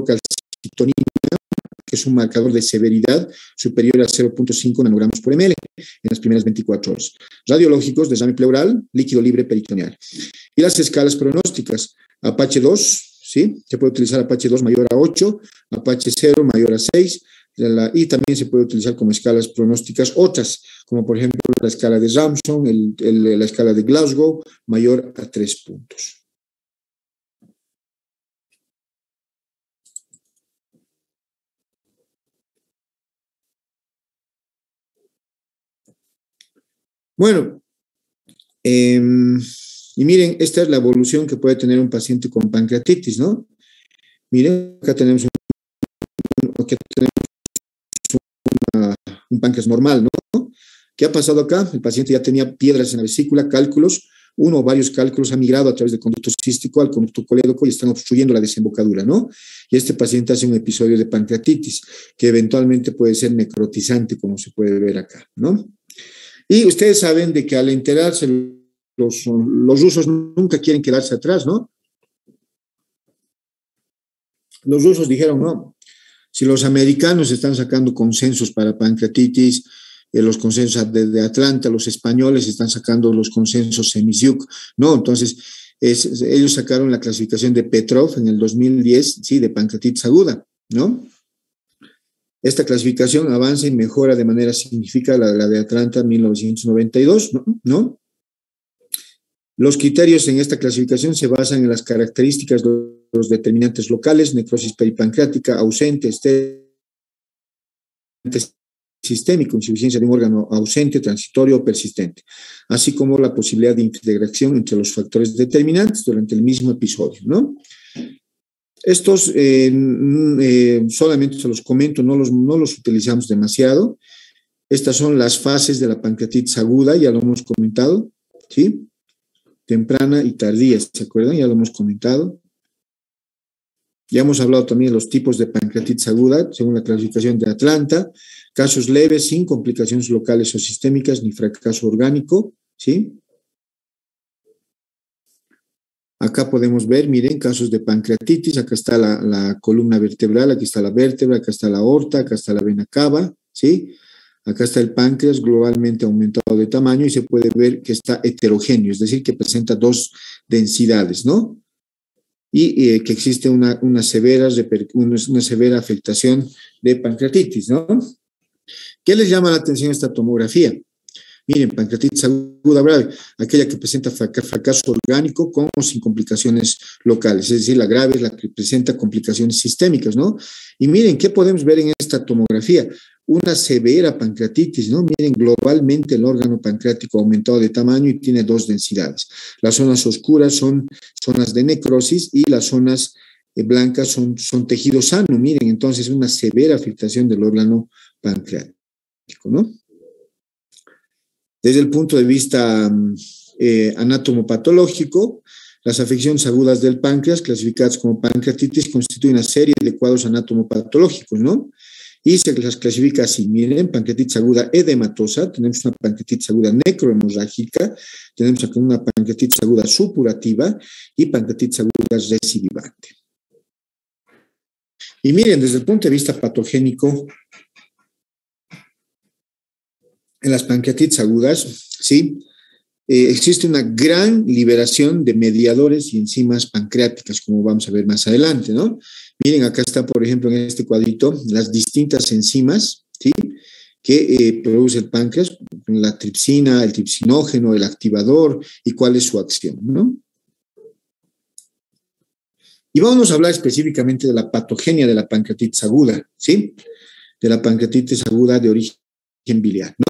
hidrocalcitonina, que es un marcador de severidad superior a 0.5 nanogramos por ml en las primeras 24 horas. Radiológicos de examen pleural, líquido libre peritoneal. Y las escalas pronósticas, Apache 2, ¿sí? Se puede utilizar Apache 2 mayor a 8, Apache 0 mayor a 6, y también se puede utilizar como escalas pronósticas otras, como por ejemplo la escala de Ramson, la escala de Glasgow, mayor a 3 puntos. Bueno, em, y miren, esta es la evolución que puede tener un paciente con pancreatitis, ¿no? Miren, acá tenemos un, un páncreas normal, ¿no? ¿Qué ha pasado acá? El paciente ya tenía piedras en la vesícula, cálculos, uno o varios cálculos ha migrado a través del conducto cístico al conducto colédoco y están obstruyendo la desembocadura, ¿no? Y este paciente hace un episodio de pancreatitis que eventualmente puede ser necrotizante, como se puede ver acá, ¿no? Y ustedes saben de que al enterarse, los, rusos nunca quieren quedarse atrás, ¿no? Los rusos dijeron, no, si los americanos están sacando consensos para pancreatitis, eh, los consensos de, Atlanta, los españoles están sacando los consensos Semisiuk, ¿no? Entonces, ellos sacaron la clasificación de Petrov en el 2010, sí, de pancreatitis aguda, ¿no? Esta clasificación avanza y mejora de manera significativa la, la de Atlanta 1992, ¿no? Los criterios en esta clasificación se basan en las características de los determinantes locales, necrosis peripancreática ausente, sistémico, insuficiencia de un órgano ausente, transitorio o persistente, así como la posibilidad de integración entre los factores determinantes durante el mismo episodio, ¿no? Estos eh, eh, solamente se los comento, no los, no los utilizamos demasiado. Estas son las fases de la pancreatitis aguda, ya lo hemos comentado, ¿sí? Temprana y tardía, ¿se acuerdan? Ya lo hemos comentado. Ya hemos hablado también de los tipos de pancreatitis aguda, según la clasificación de Atlanta. Casos leves, sin complicaciones locales o sistémicas, ni fracaso orgánico, ¿sí? Acá podemos ver, miren, casos de pancreatitis, acá está la, columna vertebral, aquí está la vértebra, acá está la aorta, acá está la vena cava, ¿sí? Acá está el páncreas globalmente aumentado de tamaño y se puede ver que está heterogéneo, es decir, que presenta dos densidades, ¿no? Y eh, que existe una, severa, una severa afectación de pancreatitis, ¿no? ¿Qué les llama la atención esta tomografía? Miren, pancreatitis aguda grave, aquella que presenta fracaso orgánico con o sin complicaciones locales, es decir, la grave es la que presenta complicaciones sistémicas, ¿no? Y miren, ¿qué podemos ver en esta tomografía? Una severa pancreatitis, ¿no? Miren, globalmente el órgano pancreático ha aumentado de tamaño y tiene dos densidades. Las zonas oscuras son zonas de necrosis y las zonas eh, blancas son, son tejido sano. Miren, entonces una severa afectación del órgano pancreático, ¿no? Desde el punto de vista mm, eh, anatomopatológico, las afecciones agudas del páncreas, clasificadas como pancreatitis, constituyen una serie de cuadros anatomopatológicos, ¿no? Y se las clasifica así, miren, pancreatitis aguda edematosa, tenemos una pancreatitis aguda necrohemorrágica, tenemos aquí una pancreatitis aguda supurativa y pancreatitis aguda recidivante. Y miren, desde el punto de vista patogénico, en las pancreatitis agudas, ¿sí? Eh, existe una gran liberación de mediadores y enzimas pancreáticas, como vamos a ver más adelante, ¿no? Miren, acá está, por ejemplo, en este cuadrito, las distintas enzimas, ¿sí? Que eh, produce el páncreas, la tripsina, el tripsinógeno, el activador y cuál es su acción, ¿no? Y vamos a hablar específicamente de la patogenia de la pancreatitis aguda, ¿sí? De la pancreatitis aguda de origen biliar, ¿no?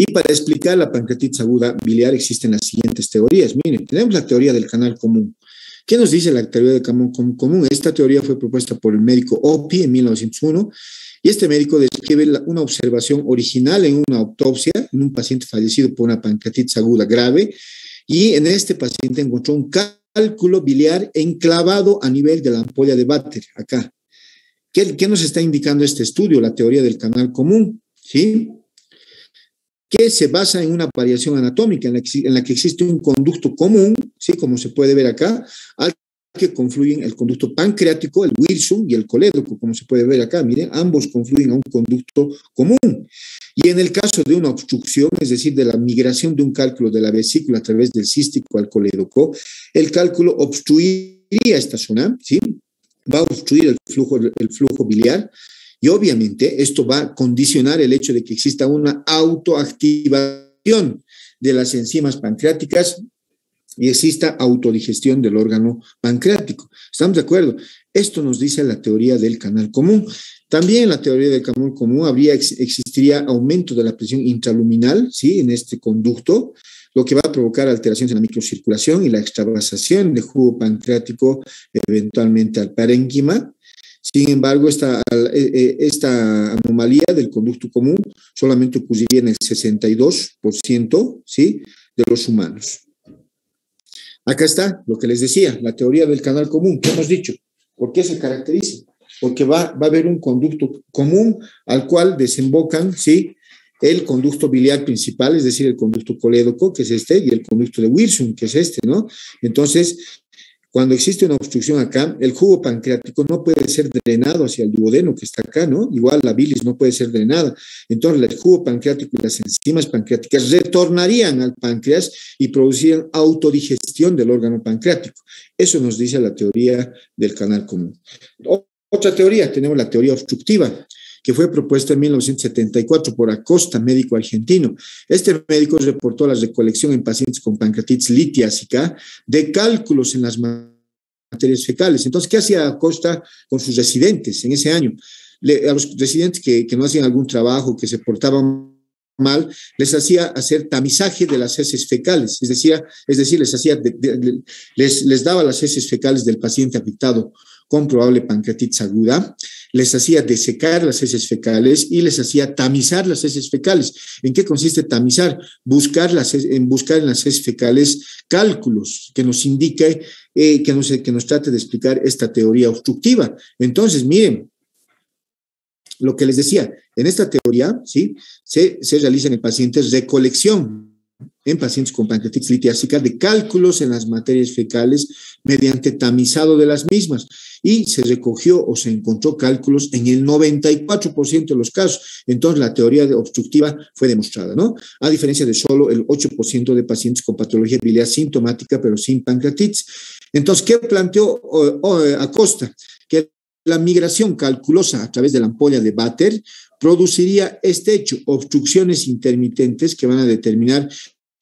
Y para explicar la pancreatitis aguda biliar existen las siguientes teorías. Miren, tenemos la teoría del canal común. ¿Qué nos dice la teoría del canal común? Esta teoría fue propuesta por el médico Opie en 1901 y este médico describe una observación original en una autopsia en un paciente fallecido por una pancreatitis aguda grave y en este paciente encontró un cálculo biliar enclavado a nivel de la ampolla de Bater, acá. ¿Qué, ¿Qué, nos está indicando este estudio? La teoría del canal común, ¿sí? Que se basa en una variación anatómica en la, que, existe un conducto común, ¿sí? como se puede ver acá, al que confluyen el conducto pancreático, el Wilson y el colédoco, como se puede ver acá, miren, ambos confluyen a un conducto común. Y en el caso de una obstrucción, es decir, de la migración de un cálculo de la vesícula a través del cístico al colédoco, el cálculo obstruiría esta zona, ¿sí? Va a obstruir el flujo, el flujo biliar y obviamente esto va a condicionar el hecho de que exista una autoactivación de las enzimas pancreáticas y exista autodigestión del órgano pancreático. ¿Estamos de acuerdo? Esto nos dice la teoría del canal común. También en la teoría del canal común habría, existiría aumento de la presión intraluminal, ¿sí? En este conducto, lo que va a provocar alteraciones en la microcirculación y la extravasación de jugo pancreático eventualmente al parénquima. Sin embargo, esta, eh, eh, esta anomalía del conducto común solamente ocurriría en el 62% ¿sí? de los humanos. Acá está lo que les decía, la teoría del canal común. ¿Qué hemos dicho? ¿Por qué se caracteriza? Porque va, va a haber un conducto común al cual desembocan, ¿sí? el conducto biliar principal, es decir, el conducto colédoco, que es este, y el conducto de Wilson, que es este, ¿no? Entonces, cuando existe una obstrucción acá, el jugo pancreático no puede ser drenado hacia el duodeno que está acá, ¿no? Igual la bilis no puede ser drenada. Entonces, el jugo pancreático y las enzimas pancreáticas retornarían al páncreas y producirían autodigestión del órgano pancreático. Eso nos dice la teoría del canal común. Otra teoría, tenemos la teoría obstructiva que fue propuesta en 1974 por Acosta, médico argentino. Este médico reportó la recolección en pacientes con pancreatitis litiásica de cálculos en las materias fecales. Entonces, ¿qué hacía Acosta con sus residentes en ese año? a los residentes que, no hacían algún trabajo, que se portaban mal, les hacía hacer tamizaje de las heces fecales, es decir, es decir les, hacía les, les daba las heces fecales del paciente afectado con probable pancreatitis aguda, les hacía desecar las heces fecales y les hacía tamizar las heces fecales. ¿En qué consiste tamizar? Buscar, en buscar en las heces fecales cálculos que nos indique, eh, que, nos, que nos trate de explicar esta teoría obstructiva. Entonces, miren, lo que les decía, en esta teoría, ¿sí? Se, se realiza en el paciente recolección en pacientes con pancreatitis litiásica de cálculos en las materias fecales mediante tamizado de las mismas y se recogió o se encontró cálculos en el 94% de los casos. Entonces, la teoría de obstructiva fue demostrada, ¿no? A diferencia de solo el 8% de pacientes con patología biliar sintomática, pero sin pancreatitis. Entonces, ¿qué planteó Acosta? Que la migración calculosa a través de la ampolla de Bater produciría este hecho, obstrucciones intermitentes que van a determinar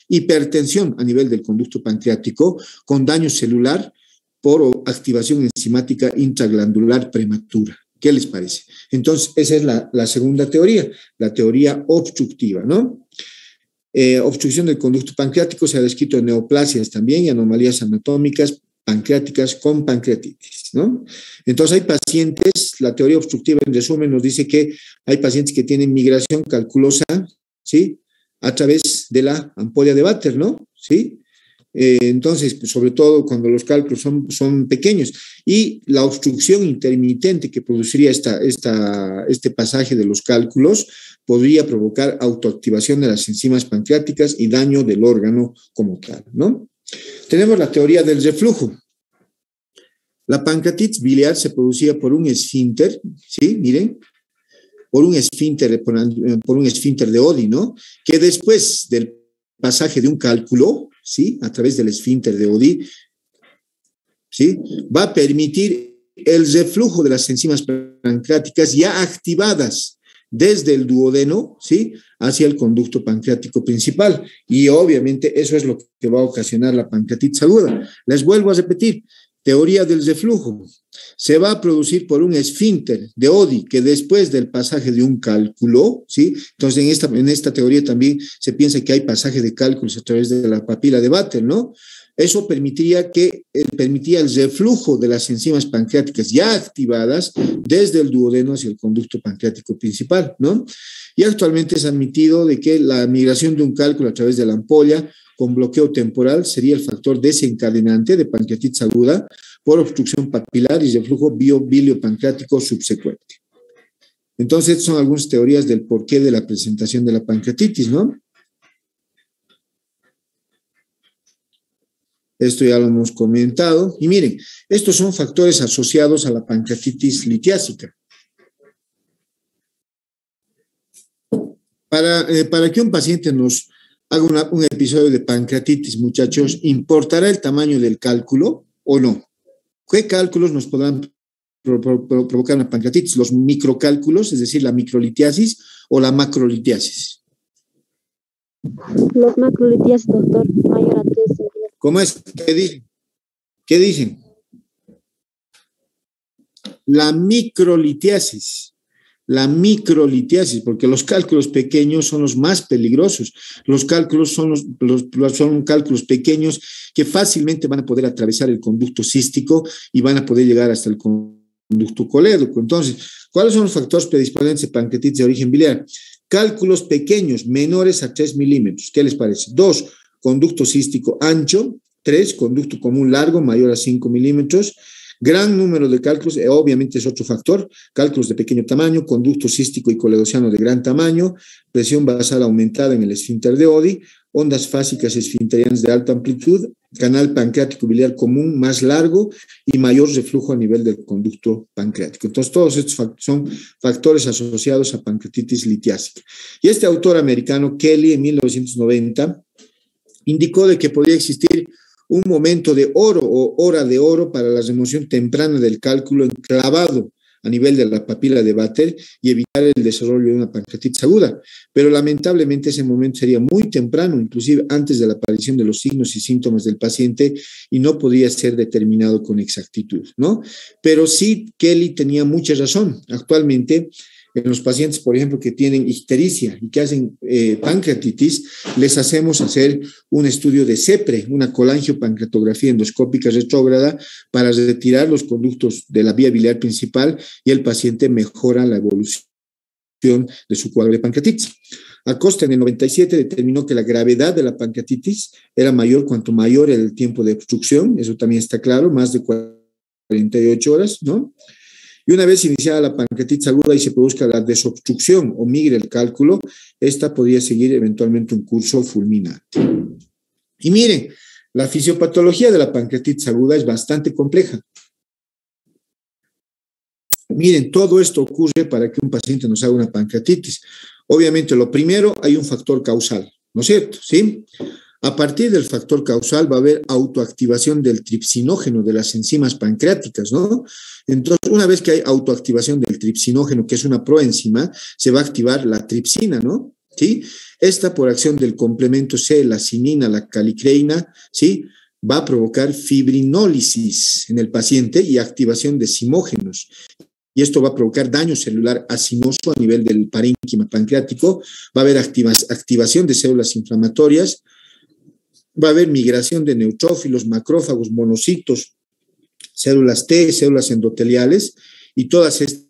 hipertensión a nivel del conducto pancreático con daño celular por activación enzimática intraglandular prematura. ¿Qué les parece? Entonces, esa es la, segunda teoría, la teoría obstructiva, ¿no? Eh, obstrucción del conducto pancreático se ha descrito en neoplasias también y anomalías anatómicas pancreáticas con pancreatitis, ¿no? Entonces hay pacientes, la teoría obstructiva en resumen nos dice que hay pacientes que tienen migración calculosa, ¿sí? A través de la ampolla de Bater, ¿no? ¿Sí? Eh, entonces, pues, sobre todo cuando los cálculos son, son pequeños. Y la obstrucción intermitente que produciría esta, este pasaje de los cálculos podría provocar autoactivación de las enzimas pancreáticas y daño del órgano como tal, ¿no? Tenemos la teoría del reflujo. La pancreatitis biliar se producía por un esfínter, ¿sí? Miren, por un esfínter, por, por un esfínter de Odi, ¿no? Que después del pasaje de un cálculo, ¿sí? A través del esfínter de Odi, ¿sí? Va a permitir el reflujo de las enzimas pancreáticas ya activadas desde el duodeno, ¿sí? Hacia el conducto pancreático principal. Y obviamente eso es lo que va a ocasionar la pancreatitis aguda. Les vuelvo a repetir, teoría del reflujo. Se va a producir por un esfínter de Odi que después del pasaje de un cálculo, ¿sí? Entonces, en esta, en esta teoría también se piensa que hay pasaje de cálculos a través de la papila de Batter, ¿no? Eso permitiría que eh, permitía el reflujo de las enzimas pancreáticas ya activadas desde el duodeno hacia el conducto pancreático principal, ¿no? Y actualmente es admitido de que la migración de un cálculo a través de la ampolla con bloqueo temporal sería el factor desencadenante de pancreatitis aguda por obstrucción papilar y reflujo bio pancreático subsecuente. Entonces, son algunas teorías del porqué de la presentación de la pancreatitis, ¿no? Esto ya lo hemos comentado. Y miren, estos son factores asociados a la pancreatitis litiásica. Para, eh, para que un paciente nos haga un episodio de pancreatitis, muchachos, ¿importará el tamaño del cálculo o no? ¿Qué cálculos nos podrán provocar una pancreatitis? ¿Los microcálculos, es decir, la microlitiasis o la macrolitiasis? Los macrolitiasis, doctor, mayor a 3 ¿Cómo es? ¿Qué dicen? ¿Qué dicen? La microlitiasis la microlitiasis, porque los cálculos pequeños son los más peligrosos. Los cálculos son, los, son cálculos pequeños que fácilmente van a poder atravesar el conducto cístico y van a poder llegar hasta el conducto colédoco. Entonces, ¿cuáles son los factores predisponentes de pancreatitis de origen biliar? Cálculos pequeños, menores a 3 milímetros. ¿Qué les parece? Dos, conducto cístico ancho. Tres, conducto común largo, mayor a 5 milímetros. Gran número de cálculos, eh, obviamente es otro factor, cálculos de pequeño tamaño, conducto cístico y coledociano de gran tamaño, presión basal aumentada en el esfínter de Odi, ondas fásicas esfinterianas de alta amplitud, canal pancreático biliar común más largo y mayor reflujo a nivel del conducto pancreático. Entonces, todos estos son factores asociados a pancreatitis litiásica. Y este autor americano, Kelly, en 1990, indicó de que podría existir un momento de oro o hora de oro para la remoción temprana del cálculo enclavado a nivel de la papila de Bater y evitar el desarrollo de una pancreatitis aguda. Pero lamentablemente ese momento sería muy temprano, inclusive antes de la aparición de los signos y síntomas del paciente y no podría ser determinado con exactitud, ¿no? Pero sí, Kelly tenía mucha razón. Actualmente en los pacientes, por ejemplo, que tienen ictericia y que hacen eh, pancreatitis, les hacemos hacer un estudio de CEPRE, una colangiopancreatografía endoscópica retrógrada, para retirar los conductos de la vía biliar principal y el paciente mejora la evolución de su cuadro de pancreatitis. Acosta en el 97 determinó que la gravedad de la pancreatitis era mayor cuanto mayor el tiempo de obstrucción, eso también está claro, más de 48 horas, ¿no? Y una vez iniciada la pancreatitis aguda y se produzca la desobstrucción o migre el cálculo, esta podría seguir eventualmente un curso fulminante. Y miren, la fisiopatología de la pancreatitis aguda es bastante compleja. Miren, todo esto ocurre para que un paciente nos haga una pancreatitis. Obviamente, lo primero, hay un factor causal, ¿no es cierto? ¿Sí? A partir del factor causal va a haber autoactivación del tripsinógeno de las enzimas pancreáticas, ¿no? Entonces, una vez que hay autoactivación del tripsinógeno, que es una proenzima, se va a activar la tripsina, ¿no? ¿Sí? Esta por acción del complemento C, la sinina, la calicreina, ¿sí? Va a provocar fibrinólisis en el paciente y activación de simógenos y esto va a provocar daño celular acinoso a nivel del parénquima pancreático, va a haber activación de células inflamatorias, va a haber migración de neutrófilos, macrófagos, monocitos, células T, células endoteliales, y todas estas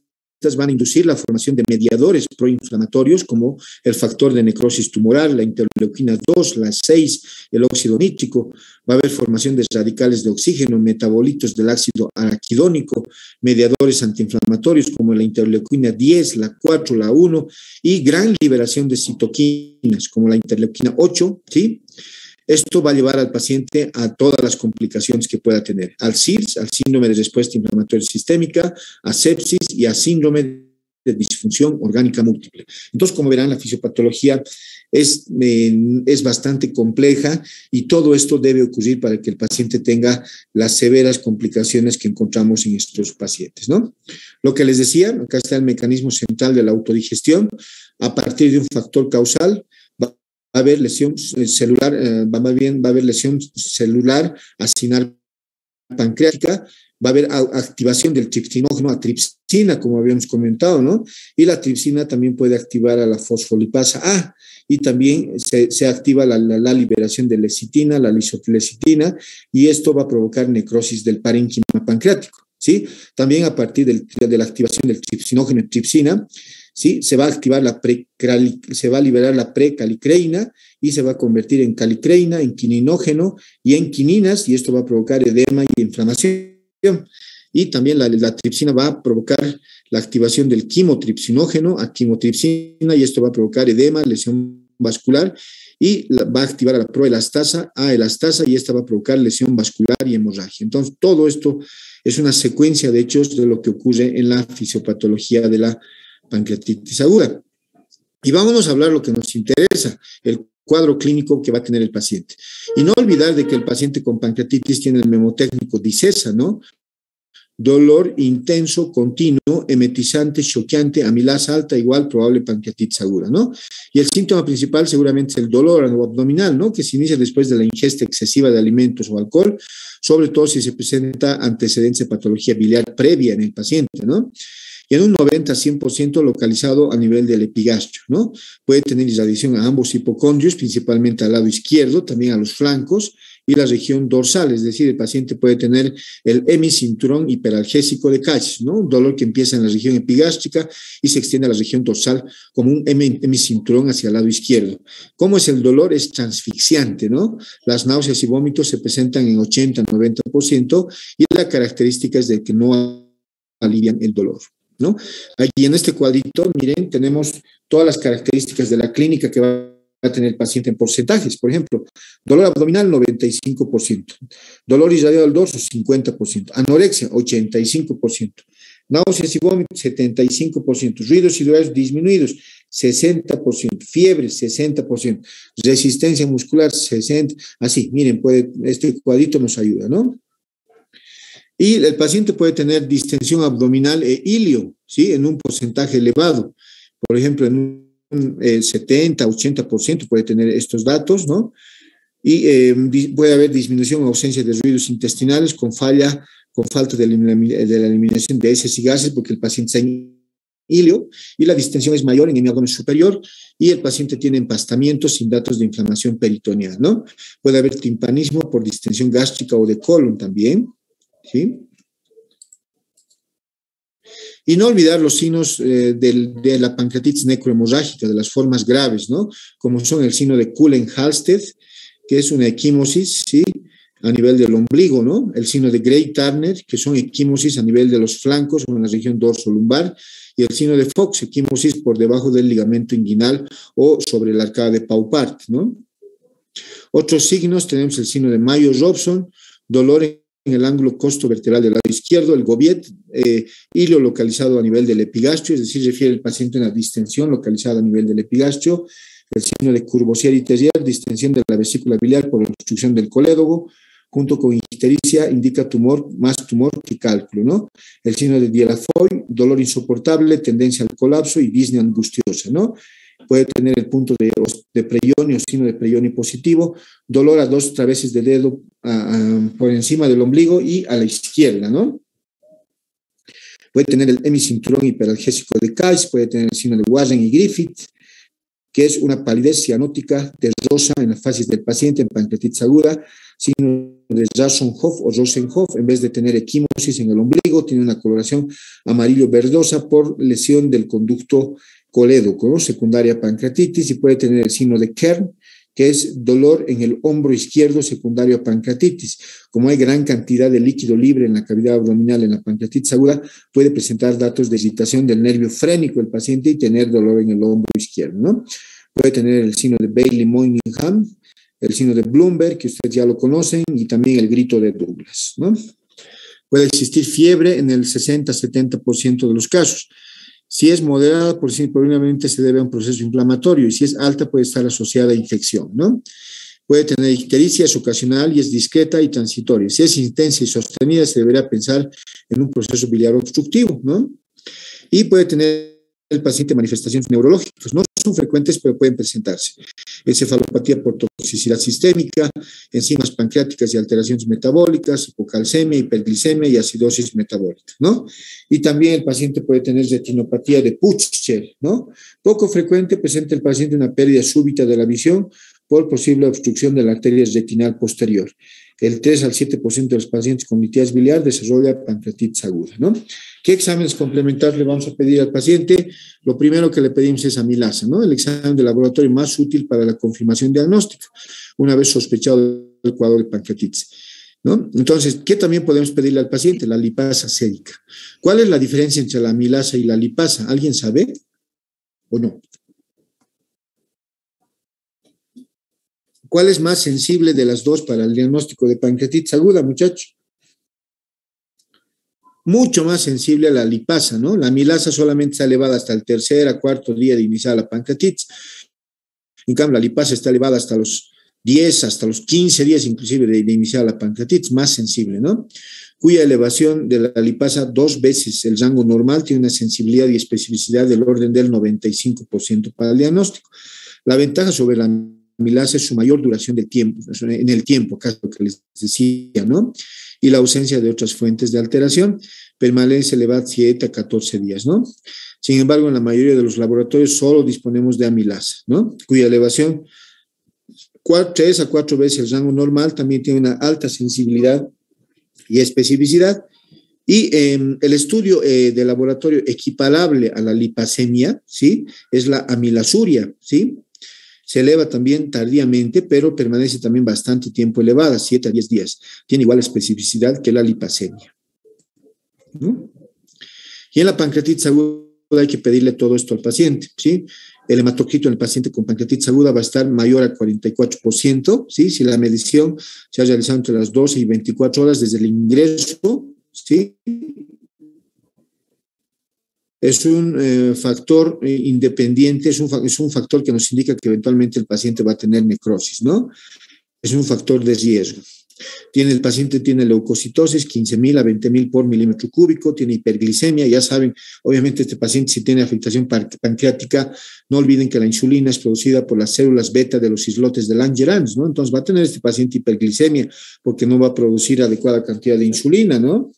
van a inducir la formación de mediadores proinflamatorios como el factor de necrosis tumoral, la interleuquina 2, la 6, el óxido nítrico. Va a haber formación de radicales de oxígeno, metabolitos del ácido araquidónico, mediadores antiinflamatorios como la interleuquina 10, la 4, la 1 y gran liberación de citoquinas como la interleuquina 8, ¿sí? Esto va a llevar al paciente a todas las complicaciones que pueda tener, al CIRS, al síndrome de respuesta inflamatoria sistémica, a sepsis y a síndrome de disfunción orgánica múltiple. Entonces, como verán, la fisiopatología es, eh, es bastante compleja y todo esto debe ocurrir para que el paciente tenga las severas complicaciones que encontramos en estos pacientes, ¿no? Lo que les decía, acá está el mecanismo central de la autodigestión, a partir de un factor causal, va a haber lesión celular, eh, va, bien, va a haber lesión celular acinar pancreática, va a haber activación del tripsinógeno a tripsina, como habíamos comentado, ¿no? Y la tripsina también puede activar a la fosfolipasa A y también se, activa la, la, liberación de lecitina, la lisotlecitina, y esto va a provocar necrosis del parénquima pancreático, ¿sí? También a partir del, de la activación del tripsinógeno y tripsina, ¿sí? Se va a activar la se va a liberar la precalicreina y se va a convertir en calicreina, en quininógeno y en quininas y esto va a provocar edema y inflamación. Y también la, tripsina va a provocar la activación del quimotripsinógeno a quimotripsina y esto va a provocar edema, lesión vascular y va a activar la proelastasa, a elastasa y esta va a provocar lesión vascular y hemorragia. Entonces, todo esto es una secuencia de hechos de lo que ocurre en la fisiopatología de la pancreatitis aguda. Y vámonos a hablar lo que nos interesa, el cuadro clínico que va a tener el paciente. Y no olvidar de que el paciente con pancreatitis tiene el memotécnico DICESA, ¿no? dolor intenso, continuo, emetizante, choqueante, amilasa alta, igual probable pancreatitis aguda, ¿no? Y el síntoma principal seguramente es el dolor abdominal, ¿no? Que se inicia después de la ingesta excesiva de alimentos o alcohol, sobre todo si se presenta antecedentes de patología biliar previa en el paciente, ¿no? Y en un 90-100% localizado a nivel del epigastrio, ¿no? Puede tener irradiación a ambos hipocondrios, principalmente al lado izquierdo, también a los flancos, y la región dorsal, es decir, el paciente puede tener el hemicinturón hiperalgésico de Caches, ¿no? Un dolor que empieza en la región epigástrica y se extiende a la región dorsal como un hemicinturón hacia el lado izquierdo. ¿Cómo es el dolor? Es transfixiante, ¿no? Las náuseas y vómitos se presentan en 80-90% y la característica es de que no alivian el dolor. ¿No? Aquí en este cuadrito, miren, tenemos todas las características de la clínica que va a tener el paciente en porcentajes. Por ejemplo, dolor abdominal 95%, dolor irradiado al dorso 50%, anorexia 85%, náuseas y vómitos 75%, ruidos y disminuidos 60%, fiebre 60%, resistencia muscular 60%, así, miren, puede, este cuadrito nos ayuda, ¿no? Y el paciente puede tener distensión abdominal e ilio, ¿sí? En un porcentaje elevado. Por ejemplo, en un el 70, 80% puede tener estos datos, ¿no? Y eh, puede haber disminución o ausencia de ruidos intestinales con falla, con falta de, la eliminación de heces y gases porque el paciente está en hilio y la distensión es mayor en el abdomen superior y el paciente tiene empastamiento sin datos de inflamación peritoneal, ¿no? Puede haber timpanismo por distensión gástrica o de colon también, ¿sí? Y no olvidar los signos eh, de la pancreatitis necrohemorrágica, de las formas graves, ¿no? Como son el signo de Cullen-Halsted, que es una equimosis, ¿sí? A nivel del ombligo, ¿no? El signo de Gray-Turner, que son equimosis a nivel de los flancos o en la región dorso-lumbar, y el signo de Fox, equimosis por debajo del ligamento inguinal o sobre la arcada de Paupart, ¿no? Otros signos tenemos el signo de Mayo-Robson, dolor en el ángulo costo vertebral del lado izquierdo, el gobiet, eh, hilo localizado a nivel del epigastrio, es decir, refiere el paciente a una distensión localizada a nivel del epigastrio, el signo de curvosidad arterial, distensión de la vesícula biliar por obstrucción del colédogo, junto con ictericia, indica tumor, más tumor que cálculo, ¿no? El signo de Dielafoy, dolor insoportable, tendencia al colapso y disney angustiosa, ¿no? Puede tener el punto de, de preionio, signo de preionio positivo, dolor a dos traveses de dedo por encima del ombligo y a la izquierda, ¿no? Puede tener el hemicinturón hiperalgésico de Kais, puede tener el signo de Warren y Griffith, que es una palidez cianótica rosa en las fases del paciente en pancreatitis aguda, signo de Jasonhoff o Rosenhoff, en vez de tener equimosis en el ombligo, tiene una coloración amarillo-verdosa por lesión del conducto colédoco, secundaria pancreatitis, y puede tener el signo de Kern, que es dolor en el hombro izquierdo secundario a pancreatitis. Como hay gran cantidad de líquido libre en la cavidad abdominal en la pancreatitis aguda, puede presentar datos de irritación del nervio frénico del paciente y tener dolor en el hombro izquierdo, ¿no? Puede tener el signo de Bailey-Moynihan, el signo de Bloomberg, que ustedes ya lo conocen, y también el grito de Douglas, ¿no? Puede existir fiebre en el 60-70% de los casos. Si es moderada, por sí, probablemente se debe a un proceso inflamatorio y si es alta puede estar asociada a infección, ¿no? Puede tener ictericia, es ocasional y es discreta y transitoria. Si es intensa y sostenida, se deberá pensar en un proceso biliar obstructivo, ¿no? Y puede tener el paciente manifestaciones neurológicas. No son frecuentes, pero pueden presentarse. Encefalopatía por toxicidad sistémica, enzimas pancreáticas y alteraciones metabólicas, hipocalcemia, hiperglicemia y acidosis metabólica, ¿no? Y también el paciente puede tener retinopatía de Puchcher, ¿no? Poco frecuente presenta el paciente una pérdida súbita de la visión por posible obstrucción de la arteria retinal posterior el 3 al 7% de los pacientes con litiasis biliar desarrolla pancreatitis aguda, ¿no? ¿Qué exámenes complementarios le vamos a pedir al paciente? Lo primero que le pedimos es amilasa, ¿no? El examen de laboratorio más útil para la confirmación diagnóstica, una vez sospechado el cuadro de pancreatitis. ¿No? Entonces, ¿qué también podemos pedirle al paciente? La lipasa sérica. ¿Cuál es la diferencia entre la amilasa y la lipasa? ¿Alguien sabe o no? ¿Cuál es más sensible de las dos para el diagnóstico de pancreatitis aguda, muchachos? Mucho más sensible a la lipasa, ¿no? La milasa solamente está elevada hasta el tercer a cuarto día de iniciar la pancreatitis. En cambio, la lipasa está elevada hasta los 10, hasta los 15 días inclusive de, de iniciar la pancreatitis, más sensible, ¿no? Cuya elevación de la lipasa dos veces el rango normal tiene una sensibilidad y especificidad del orden del 95% para el diagnóstico. La ventaja sobre la amilasa es su mayor duración del tiempo, en el tiempo, caso que les decía, ¿no? Y la ausencia de otras fuentes de alteración, permanece elevada 7 a 14 días, ¿no? Sin embargo, en la mayoría de los laboratorios solo disponemos de amilasa, ¿no? Cuya elevación 3 a 4 veces el rango normal también tiene una alta sensibilidad y especificidad. Y eh, el estudio eh, de laboratorio equiparable a la lipasemia, ¿sí? Es la amilasuria, ¿sí? Se eleva también tardíamente, pero permanece también bastante tiempo elevada, 7 a 10 días. Tiene igual especificidad que la lipasemia. Y en la pancreatitis aguda hay que pedirle todo esto al paciente, ¿sí? El hematocrito en el paciente con pancreatitis aguda va a estar mayor al 44%, ¿sí? Si la medición se ha realizado entre las 12 y 24 horas desde el ingreso, ¿sí? Es un eh, factor eh, independiente, es un, es un factor que nos indica que eventualmente el paciente va a tener necrosis, ¿no? Es un factor de riesgo. Tiene, el paciente tiene leucocitosis, 15.000 a 20.000 por milímetro cúbico, tiene hiperglicemia, ya saben, obviamente este paciente si tiene afectación pancreática, no olviden que la insulina es producida por las células beta de los islotes de Langerhans, ¿no? Entonces va a tener este paciente hiperglicemia porque no va a producir adecuada cantidad de insulina, ¿no?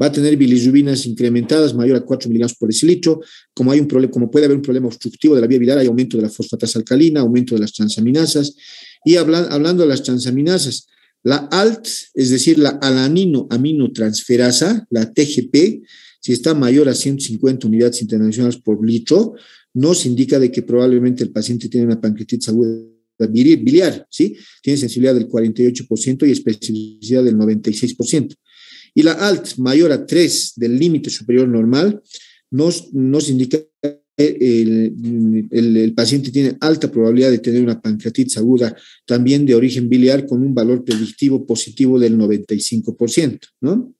Va a tener bilirrubinas incrementadas mayor a 4 miligramos por decilitro. Como, hay un problema, como puede haber un problema obstructivo de la vía viral, hay aumento de la fosfatasa alcalina, aumento de las transaminasas. Y hablando de las transaminasas, la ALT, es decir, la alanino aminotransferasa, la TGP, si está mayor a 150 unidades internacionales por litro, nos indica de que probablemente el paciente tiene una pancreatitis aguda biliar, ¿sí? Tiene sensibilidad del 48% y especificidad del 96% y la ALT mayor a 3 del límite superior normal nos, nos indica que el, paciente tiene alta probabilidad de tener una pancreatitis aguda también de origen biliar con un valor predictivo positivo del 95%, ¿no?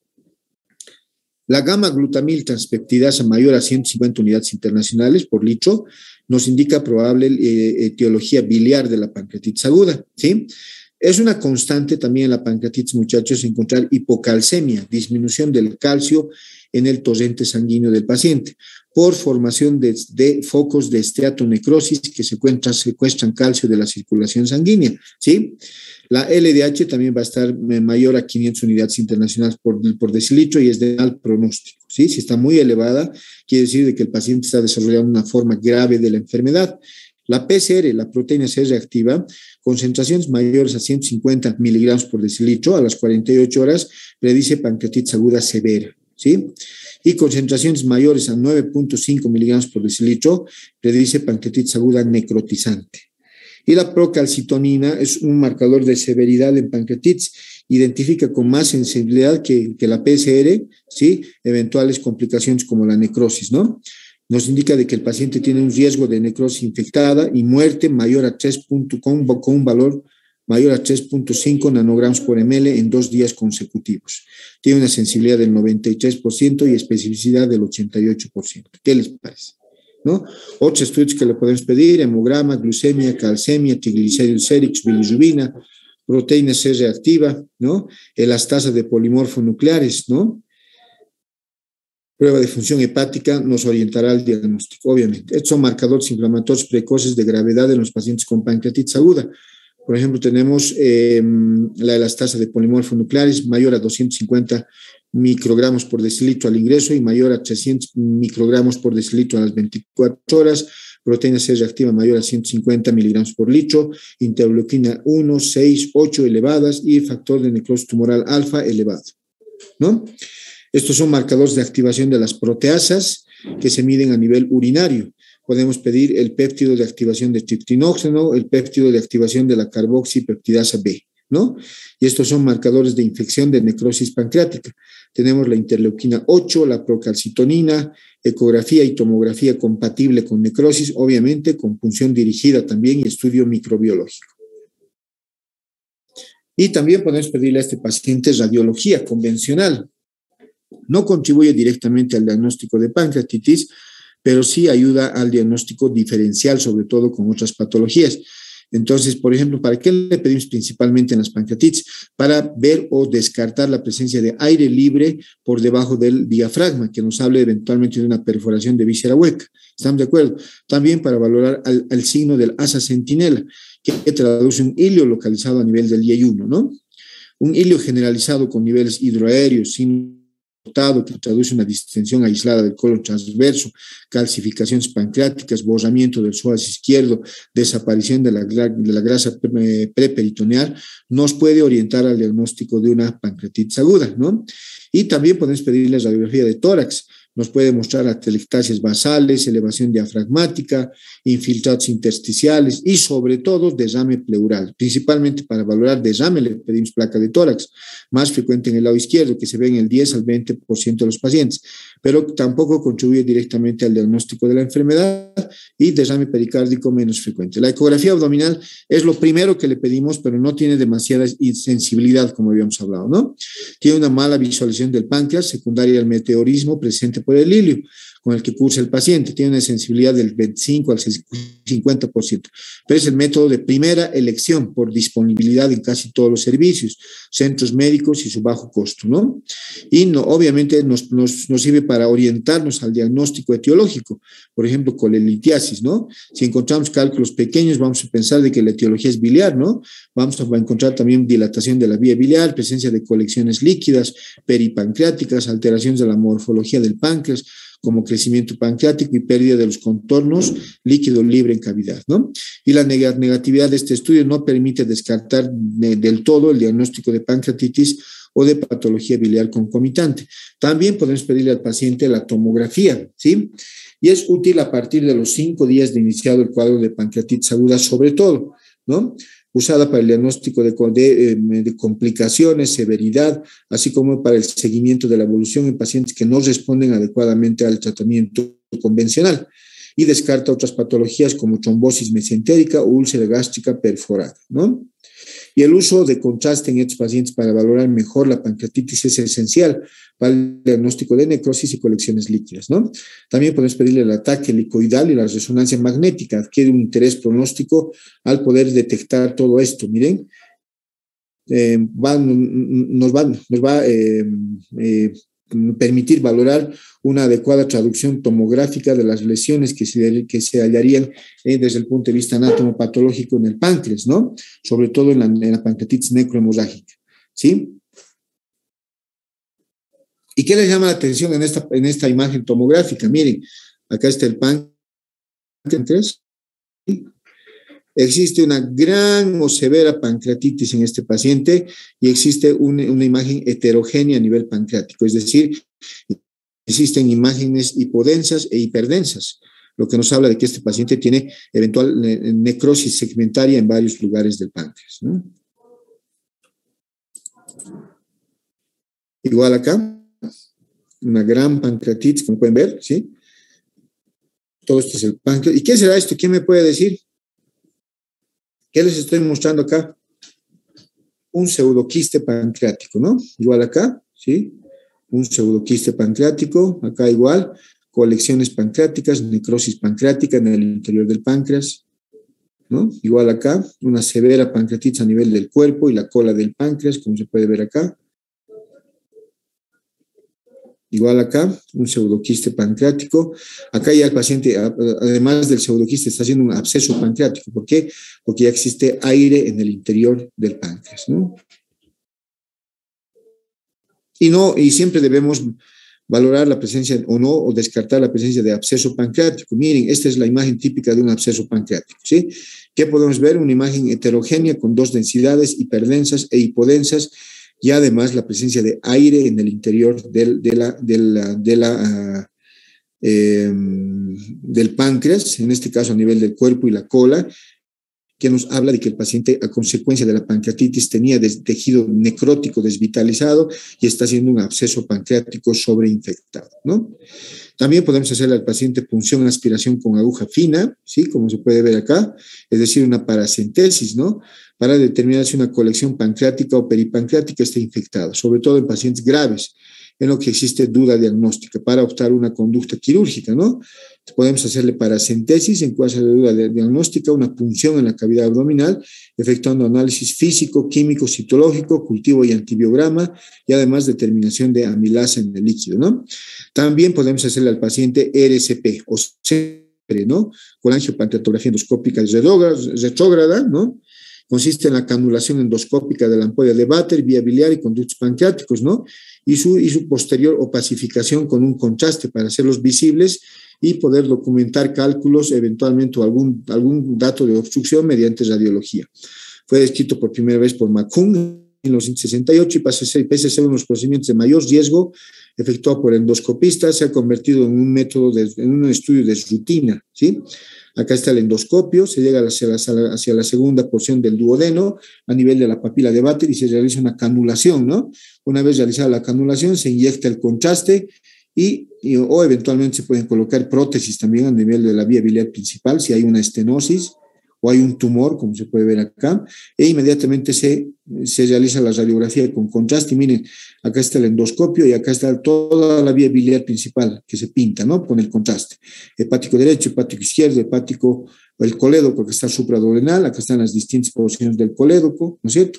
La gamma glutamil transpeptidasa mayor a 150 unidades internacionales por litro nos indica probable eh, etiología biliar de la pancreatitis aguda, ¿sí? Es una constante también en la pancreatitis, muchachos, encontrar hipocalcemia, disminución del calcio en el torrente sanguíneo del paciente, por formación de, focos de esteatonecrosis que secuestran calcio de la circulación sanguínea, ¿sí? La LDH también va a estar eh, mayor a 500 unidades internacionales por, por decilitro y es de mal pronóstico, ¿sí? Si está muy elevada, quiere decir de que el paciente está desarrollando una forma grave de la enfermedad. La PCR, la proteína C reactiva, concentraciones mayores a 150 miligramos por decilitro a las 48 horas, predice pancreatitis aguda severa, ¿sí? Y concentraciones mayores a 9.5 miligramos por decilitro, predice pancreatitis aguda necrotizante. Y la procalcitonina es un marcador de severidad en pancreatitis, identifica con más sensibilidad que, que la PCR, ¿sí? Eventuales complicaciones como la necrosis, ¿no? Nos indica de que el paciente tiene un riesgo de necrosis infectada y muerte mayor a 3. con, con un valor mayor a 3.5 nanogramos por ml en dos días consecutivos. Tiene una sensibilidad del 93% y especificidad del 88%. ¿Qué les parece? ¿No? Otros estudios que le podemos pedir, hemograma, glucemia, calcemia, triglicéridos séricos, bilirrubina, proteína C reactiva, ¿no? Elastasa de polimorfo nucleares, ¿no? Prueba de función hepática nos orientará al diagnóstico, obviamente. Estos son marcadores inflamatorios precoces de gravedad en los pacientes con pancreatitis aguda. Por ejemplo, tenemos eh, la elastasa de polimorfo nucleares mayor a 250 microgramos por decilitro al ingreso y mayor a 300 microgramos por decilitro a las 24 horas, proteína C reactiva mayor a 150 miligramos por litro, interleuquina 1, 6, 8 elevadas y factor de necrosis tumoral alfa elevado, ¿no? Estos son marcadores de activación de las proteasas que se miden a nivel urinario. Podemos pedir el péptido de activación de triptinóxeno, el péptido de activación de la carboxipeptidasa B, ¿no? Y estos son marcadores de infección de necrosis pancreática. Tenemos la interleuquina 8, la procalcitonina, ecografía y tomografía compatible con necrosis, obviamente con punción dirigida también y estudio microbiológico. Y también podemos pedirle a este paciente radiología convencional. No contribuye directamente al diagnóstico de pancreatitis, pero sí ayuda al diagnóstico diferencial, sobre todo con otras patologías. Entonces, por ejemplo, ¿para qué le pedimos principalmente en las pancreatitis? Para ver o descartar la presencia de aire libre por debajo del diafragma, que nos hable eventualmente de una perforación de víscera hueca. ¿Estamos de acuerdo? También para valorar el signo del asa sentinela, que traduce un hilio localizado a nivel del IE1, ¿no? Un hilio generalizado con niveles hidroaéreos, sin que traduce una distensión aislada del colon transverso, calcificaciones pancreáticas, borramiento del psoas izquierdo, desaparición de la, la grasa preperitoneal, nos puede orientar al diagnóstico de una pancreatitis aguda, ¿no? Y también podemos pedirle radiografía de tórax, nos puede mostrar atelectasias basales, elevación diafragmática, infiltrados intersticiales y sobre todo derrame pleural. Principalmente para valorar derrame le pedimos placa de tórax, más frecuente en el lado izquierdo, que se ve en el 10 al 20% de los pacientes, pero tampoco contribuye directamente al diagnóstico de la enfermedad y derrame pericárdico menos frecuente. La ecografía abdominal es lo primero que le pedimos, pero no tiene demasiada insensibilidad, como habíamos hablado, ¿no? Tiene una mala visualización del páncreas, secundaria al meteorismo presente por el hilio con el que cursa el paciente. Tiene una sensibilidad del 25 al 50%, pero es el método de primera elección por disponibilidad en casi todos los servicios, centros médicos y su bajo costo, ¿no? Y no, obviamente nos, nos, nos sirve para orientarnos al diagnóstico etiológico, por ejemplo, con el litiasis, ¿no? Si encontramos cálculos pequeños, vamos a pensar de que la etiología es biliar, ¿no? Vamos a encontrar también dilatación de la vía biliar, presencia de colecciones líquidas, peripancreáticas, alteraciones de la morfología del páncreas, como crecimiento pancreático y pérdida de los contornos líquido libre en cavidad, ¿no? Y la negatividad de este estudio no permite descartar del todo el diagnóstico de pancreatitis o de patología biliar concomitante. También podemos pedirle al paciente la tomografía, ¿sí? Y es útil a partir de los cinco días de iniciado el cuadro de pancreatitis aguda, sobre todo, ¿no? Usada para el diagnóstico eh, de, complicaciones, severidad, así como para el seguimiento de la evolución en pacientes que no responden adecuadamente al tratamiento convencional y descarta otras patologías como trombosis mesentérica o úlcera gástrica perforada, ¿no? Y el uso de contraste en estos pacientes para valorar mejor la pancreatitis es esencial para el diagnóstico de necrosis y colecciones líquidas, ¿no? También podemos pedirle el ataque licoidal y la resonancia magnética, adquiere un interés pronóstico al poder detectar todo esto. Miren, eh, nos va, nos va eh, eh, permitir valorar una adecuada traducción tomográfica de las lesiones que se, que se hallarían eh, desde el punto de vista anatomopatológico en el páncreas, ¿no? Sobre todo en la, pancreatitis necrohemorrágica, ¿sí? ¿Y qué les llama la atención en esta, en esta imagen tomográfica? Miren, acá está el páncreas. Existe una gran o severa pancreatitis en este paciente y existe una, imagen heterogénea a nivel pancreático, es decir, existen imágenes hipodensas e hiperdensas, lo que nos habla de que este paciente tiene eventual necrosis segmentaria en varios lugares del páncreas. Igual acá, una gran pancreatitis, como pueden ver, ¿sí? Todo esto es el páncreas. ¿Y qué será esto? ¿Quién me puede decir? ¿Qué les estoy mostrando acá? Un pseudoquiste pancreático, ¿no? Igual acá, ¿sí? un pseudoquiste pancreático, acá igual, colecciones pancreáticas, necrosis pancreática en el interior del páncreas, ¿no? Igual acá, una severa pancreatitis a nivel del cuerpo y la cola del páncreas, como se puede ver acá. Igual acá, un pseudoquiste pancreático. Acá ya el paciente, además del pseudoquiste, está haciendo un absceso pancreático. ¿Por qué? Porque ya existe aire en el interior del páncreas, ¿no? Y, no, y siempre debemos valorar la presencia o no, o descartar la presencia de absceso pancreático. Miren, esta es la imagen típica de un absceso pancreático, ¿sí? ¿Qué podemos ver? Una imagen heterogénea con dos densidades hiperdensas e hipodensas y además la presencia de aire en el interior del, de la, de la, ah, em, del páncreas, en este caso a nivel del cuerpo y la cola, que nos habla de que el paciente a consecuencia de la pancreatitis tenía tejido necrótico desvitalizado y está haciendo un absceso pancreático sobreinfectado, ¿no? También podemos hacerle al paciente punción aspiración con aguja fina, ¿sí? Como se puede ver acá, es decir, una paracentesis, ¿no? Para determinar si una colección pancreática o peripancreática está infectada, sobre todo en pacientes graves en lo que existe duda diagnóstica para optar una conducta quirúrgica, ¿no? Podemos hacerle paracentesis en caso de duda diagnóstica, una punción en la cavidad abdominal, efectuando análisis físico, químico, citológico, cultivo y antibiograma y además determinación de amilasa en el líquido, ¿no? También podemos hacerle al paciente RCP o ¿no? Con angiopancreatografía endoscópica retrógrada, ¿no? Consiste en la canulación endoscópica de la ampolla de Bater, vía biliar y conductos pancreáticos, ¿no? Y su, y su posterior opacificación con un contraste para hacerlos visibles y poder documentar cálculos, eventualmente o algún, algún dato de obstrucción mediante radiología. Fue descrito por primera vez por los 1968 y ser unos procedimientos de mayor riesgo, efectuado por endoscopistas, se ha convertido en un método, de, en un estudio de rutina, ¿sí? Acá está el endoscopio, se llega hacia la, hacia la segunda porción del duodeno a nivel de la papila de Bater y se realiza una canulación, ¿no? Una vez realizada la canulación, se inyecta el contraste y, o eventualmente se pueden colocar prótesis también a nivel de la vía biliar principal si hay una estenosis o hay un tumor, como se puede ver acá, e inmediatamente se, se realiza la radiografía con contraste. Y miren, acá está el endoscopio y acá está toda la vía biliar principal que se pinta, ¿no? Con el contraste. Hepático derecho, hepático izquierdo, hepático, el colédoco que está supraduodenal, acá están las distintas posiciones del colédoco, ¿no es cierto?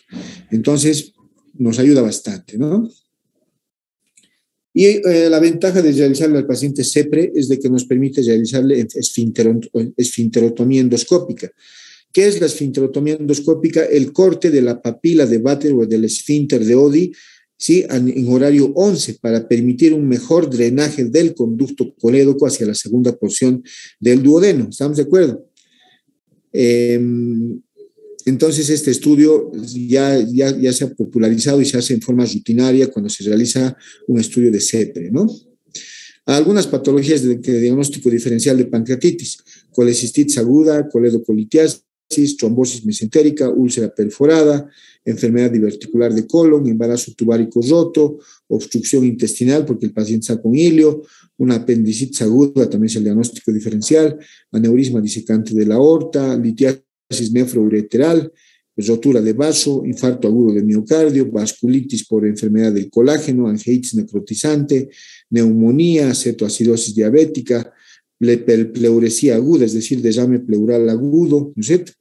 Entonces, nos ayuda bastante, ¿no? Y eh, la ventaja de realizarle al paciente CEPRE es de que nos permite realizarle esfinterotomía endoscópica. ¿Qué es la esfinterotomía endoscópica? El corte de la papila de Bater o del esfínter de Odi ¿sí? en horario 11 para permitir un mejor drenaje del conducto colédoco hacia la segunda porción del duodeno. ¿Estamos de acuerdo? Eh, entonces, este estudio ya, se ha popularizado y se hace en forma rutinaria cuando se realiza un estudio de CEPRE, ¿no? Algunas patologías de, diagnóstico diferencial de pancreatitis, colecistitis aguda, coledocolitiasis, trombosis mesentérica, úlcera perforada, enfermedad diverticular de colon, embarazo tubárico roto, obstrucción intestinal porque el paciente está con hilio, una apendicitis aguda, también es el diagnóstico diferencial, aneurisma disecante de la aorta, litiasis nefroureteral, rotura de vaso, infarto agudo de miocardio, vasculitis por enfermedad del colágeno, angeitis necrotizante, neumonía, cetoacidosis diabética, pleuresía aguda, es decir, desame pleural agudo, ¿no es cierto?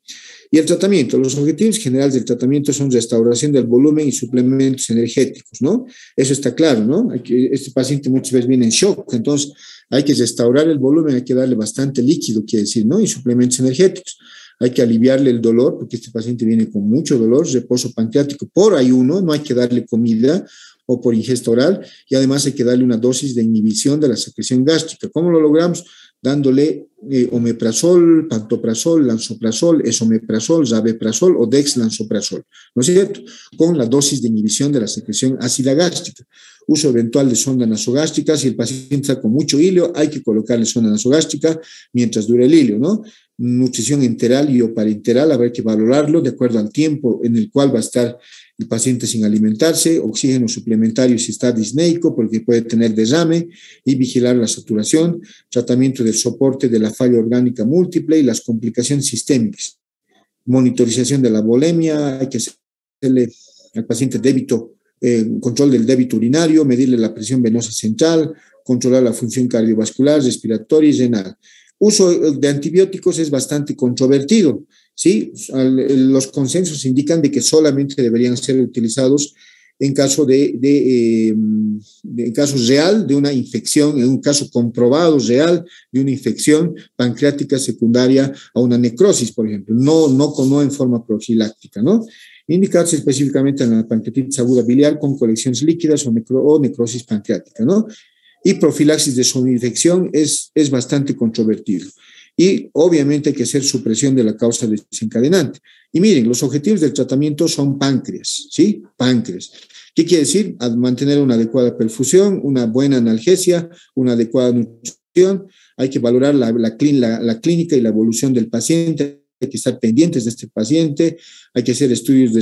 Y el tratamiento, los objetivos generales del tratamiento son restauración del volumen y suplementos energéticos, ¿no? Eso está claro, ¿no? Este paciente muchas veces viene en shock, entonces hay que restaurar el volumen, hay que darle bastante líquido, quiere decir, ¿no? Y suplementos energéticos hay que aliviarle el dolor, porque este paciente viene con mucho dolor, reposo pancreático por ayuno, no hay que darle comida o por ingesta oral, y además hay que darle una dosis de inhibición de la secreción gástrica. ¿Cómo lo logramos? Dándole eh, omeprazol, pantoprazol, lansoprazol, esomeprazol, zabeprazol o dexlansoprazol, ¿no es cierto? Con la dosis de inhibición de la secreción ácida gástrica. Uso eventual de sonda nasogástrica, si el paciente está con mucho hilio, hay que colocarle sonda nasogástrica mientras dure el hilio, ¿no? Nutrición enteral y o parenteral, habrá que valorarlo de acuerdo al tiempo en el cual va a estar el paciente sin alimentarse, oxígeno suplementario si está disneico porque puede tener derrame y vigilar la saturación, tratamiento del soporte de la falla orgánica múltiple y las complicaciones sistémicas, monitorización de la bulimia, hay que hacerle al paciente débito, eh, control del débito urinario, medirle la presión venosa central, controlar la función cardiovascular, respiratoria y renal uso de antibióticos es bastante controvertido, ¿sí? Los consensos indican de que solamente deberían ser utilizados en caso de, em, caso real de una infección, en un caso comprobado real de una infección pancreática secundaria a una necrosis, por ejemplo, no, no, en forma profiláctica, ¿no? Indicarse específicamente en la pancreatitis aguda biliar con colecciones líquidas o, o necrosis pancreática, ¿no? Y profilaxis de su infección es, es bastante controvertido. Y obviamente hay que hacer supresión de la causa desencadenante. Y miren, los objetivos del tratamiento son páncreas, ¿sí? Páncreas. ¿Qué quiere decir? mantener una adecuada perfusión, una buena analgesia, una adecuada nutrición. Hay que valorar la, la, la, clínica y la evolución del paciente, que estar pendientes de este paciente, hay que hacer estudios de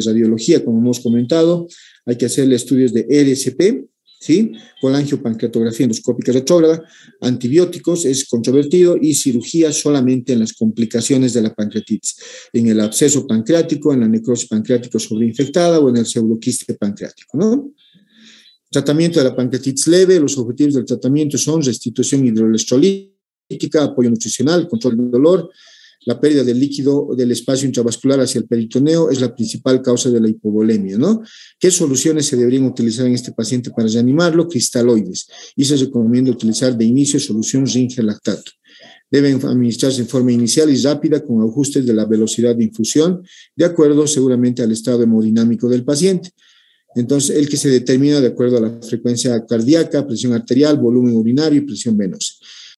radiología, como hemos comentado, hay que hacerle estudios de RSP, ¿sí? Colangiopancreatografía endoscópica retrógrada, antibióticos es controvertido y cirugía solamente en las complicaciones de la pancreatitis, en el absceso pancreático, en la necrosis pancreático sobreinfectada o en el pseudoquiste pancreático. Tratamiento de la pancreatitis leve, los objetivos del tratamiento son restitución hidroelectrolítica, apoyo nutricional, control del dolor, la pérdida del líquido del espacio intravascular hacia el peritoneo es la principal causa de la hipovolemia, ¿no? ¿Qué soluciones se deberían utilizar en este paciente para reanimarlo? Cristaloides. Y se recomienda utilizar de inicio solución zinc lactato. Deben administrarse en forma inicial y rápida con ajustes de la velocidad de infusión, de acuerdo seguramente al estado hemodinámico del paciente. Entonces, el que se determina de acuerdo a la frecuencia cardíaca, presión arterial, volumen urinario y presión venosa.